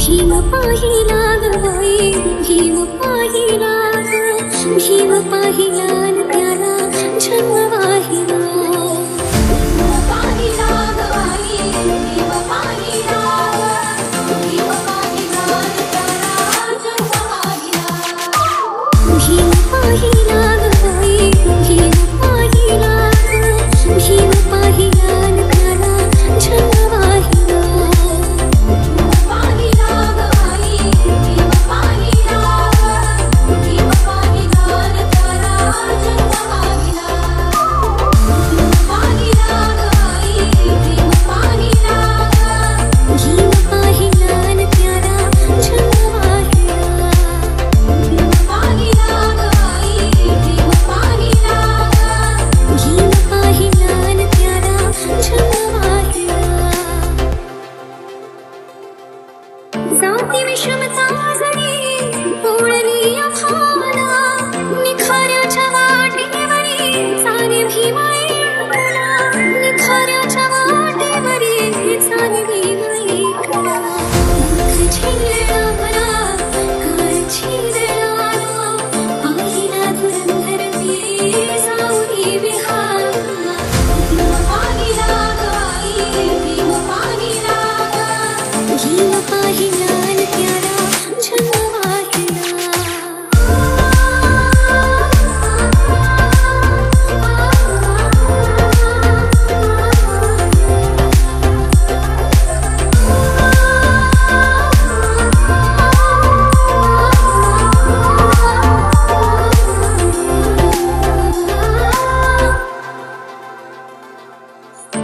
भीम पाहि भीमपाग भीम पाहि नाग पाहि पाहिना Something we should